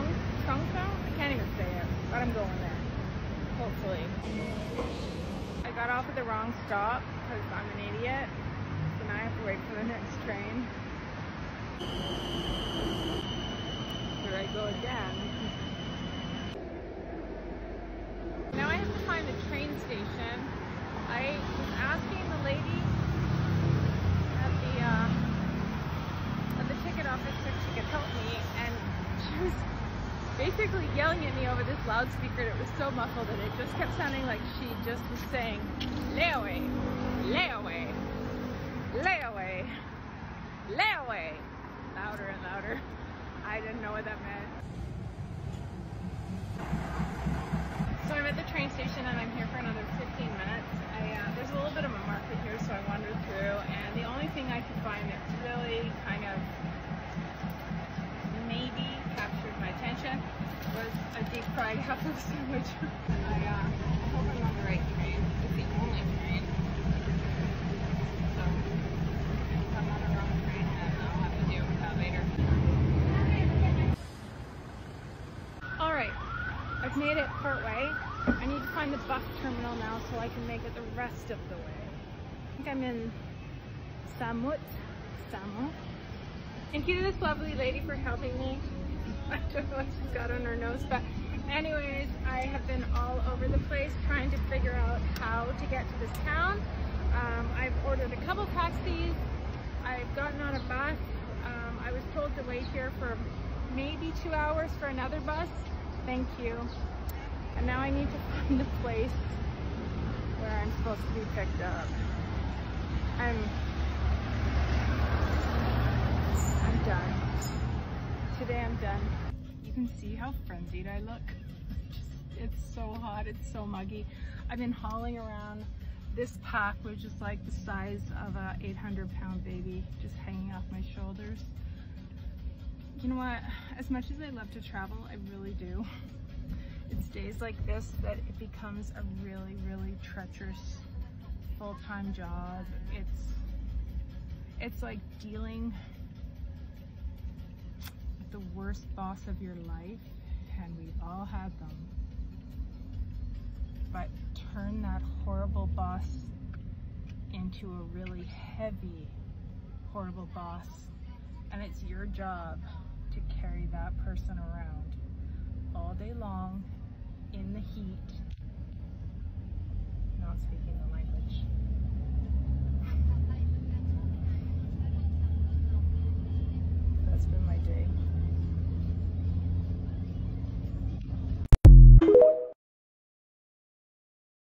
Strong, Strongstown? I can't even say it, but I'm going there. Hopefully. I got off at the wrong stop because I'm an idiot. So now I have to wait for the next train. Here I go again. Now I have to find the train station. I was asking the lady at the uh, at the ticket office if she could help me, and she was basically yelling at me over this loudspeaker. It was so muffled that it just kept sounding like she just was saying, "Layaway, layaway, layaway, layaway," louder and louder. I didn't know what that meant. Deep fried apple sandwich. I uh, hope I'm on the right train. It's the only train. So if I'm on the wrong train, then I'll have to deal with that later. All right, I've made it part way. I need to find the bus terminal now so I can make it the rest of the way. I think I'm in Samut, Samut. Thank you to this lovely lady for helping me. I don't know what she's got on her nose, but anyways, I have been all over the place trying to figure out how to get to this town. Um, I've ordered a couple taxis. I've gotten on a bus. Um, I was told to wait here for maybe two hours for another bus. Thank you. And now I need to find the place where I'm supposed to be picked up. I'm I'm done. Today I'm done. You can see how frenzied I look. Just, it's so hot, it's so muggy. I've been hauling around this pack, which is like the size of a 800 pound baby, just hanging off my shoulders. You know what? As much as I love to travel, I really do. It's days like this that it becomes a really, really treacherous full-time job. It's it's like dealing the worst boss of your life, and we've all had them. But turn that horrible boss into a really heavy, horrible boss, and it's your job to carry that person around all day long in the heat, not speaking